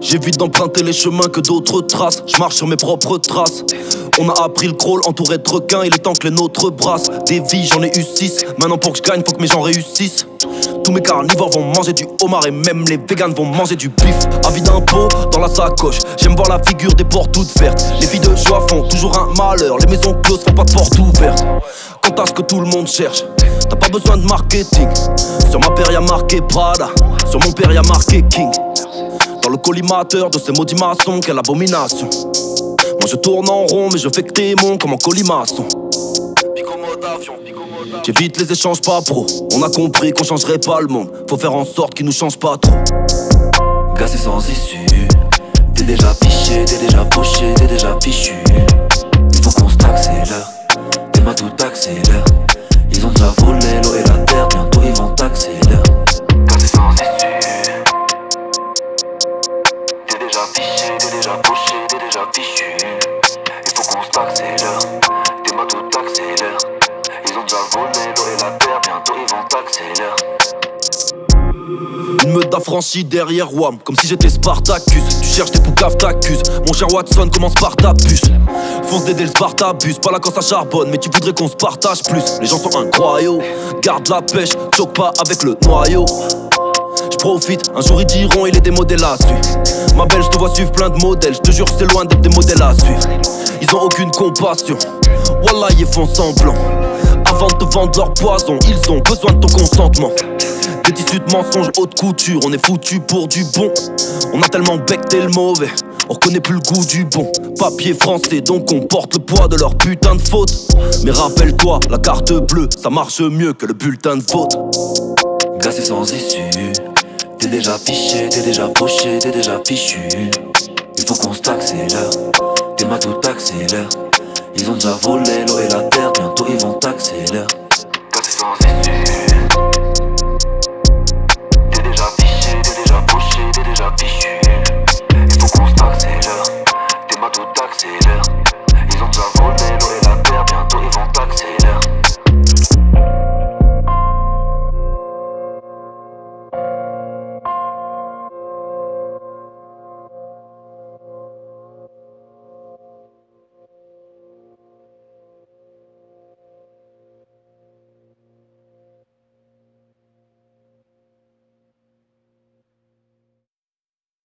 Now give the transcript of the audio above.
J'évite d'emprunter les chemins que d'autres tracent. Je marche sur mes propres traces. On a appris le crawl entouré de requins. Il est temps que les nôtres brassent. Des vies, j'en ai eu 6. Maintenant pour que je gagne, faut que mes gens réussissent. Tous mes carnivores vont manger du homard et même les vegans vont manger du bif. Avis d'impôt dans la sacoche. J'aime voir la figure des portes toutes vertes. Les filles de joie font toujours un malheur. Les maisons closes font pas de porte ouverte. Quant à ce que tout le monde cherche, t'as pas besoin de marketing. Sur ma paire y'a marqué Prada. Sur mon père y'a marqué King. Dans le collimateur de ces maudits maçons, quelle abomination. Moi je tourne en rond, mais je fais que tes monts comme en colimaçon. J'évite les échanges pas pro. On a compris qu'on changerait pas le monde. Faut faire en sorte qu'il nous change pas trop. Gassé sans issue. T'es déjà fiché, t'es déjà poché, t'es déjà fichu. Il faut qu'on s'accélère. T'es ma tout accélère. Ils ont déjà volé l'eau et la T'es déjà fiché, t'es déjà t'es fichu. Il faut qu'on s'accélère. T'es ma tout accélère. Ils ont déjà volé l'eau et la terre, bientôt ils vont t'accélérer. Une meute d'affranchis derrière Wam, comme si j'étais Spartacus. Tu cherches des poucaves, t'accuses. Mon cher Watson commence par ta puce. Fonce d'aider le Spartabus, pas là quand ça charbonne, mais tu voudrais qu'on se partage plus. Les gens sont incroyables, garde la pêche, choque pas avec le noyau. Je profite, un jour ils diront il est des modèles à suivre. Ma belle, je te vois suivre plein de modèles, je te jure c'est loin d'être des modèles à suivre. Ils ont aucune compassion, Wallah ils font semblant. Avant de te vendre leur poison, ils ont besoin de ton consentement. Des tissus de mensonges haute couture, on est foutu pour du bon. On a tellement becté le mauvais, on reconnaît plus le goût du bon. Papier français, donc on porte le poids de leur putain de faute. Mais rappelle-toi, la carte bleue, ça marche mieux que le bulletin de vote. Gassé sans issue déjà fiché, t'es déjà poché, t'es déjà fichu. Il faut qu'on s'accélère, t'es ma tout accélère. Ils ont déjà volé l'eau et la terre, bientôt ils vont t'accélérer. Quand